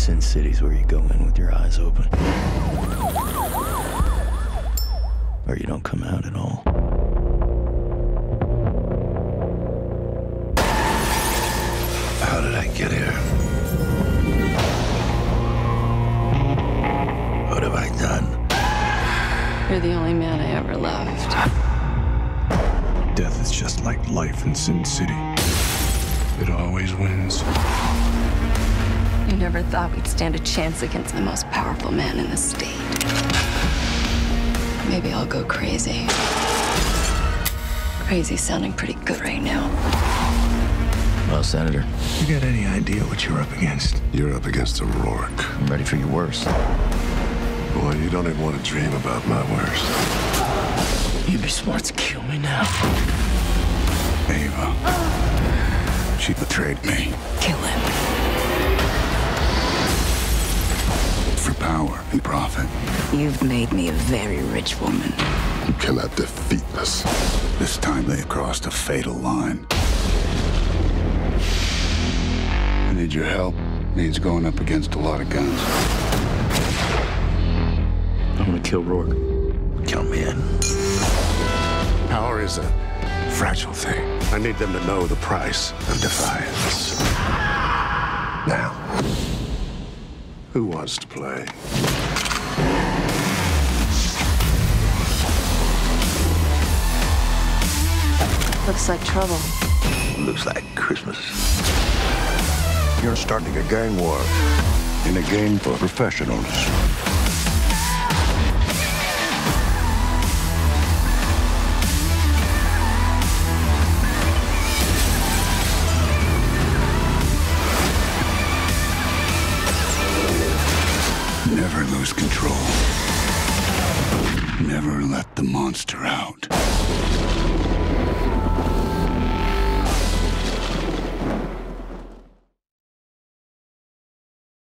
Sin City's where you go in with your eyes open. Or you don't come out at all. How did I get here? What have I done? You're the only man I ever loved. Death is just like life in Sin City. It always wins. You never thought we'd stand a chance against the most powerful man in the state. Maybe I'll go crazy. Crazy sounding pretty good right now. Well, Senator, You got any idea what you're up against? You're up against a Roark. I'm ready for your worst. Boy, you don't even want to dream about my worst. You'd be smart to kill me now. Ava. She betrayed me Kill him. Power and profit. You've made me a very rich woman. You cannot defeat us. This time they have crossed a fatal line. I need your help. Needs going up against a lot of guns. I'm gonna kill Roark. Count me in. Power is a fragile thing. I need them to know the price of defiance. Now, who wants to play? Looks like trouble. Looks like Christmas. You're starting a gang war. In a game for professionals. Never lose control. Never let the monster out.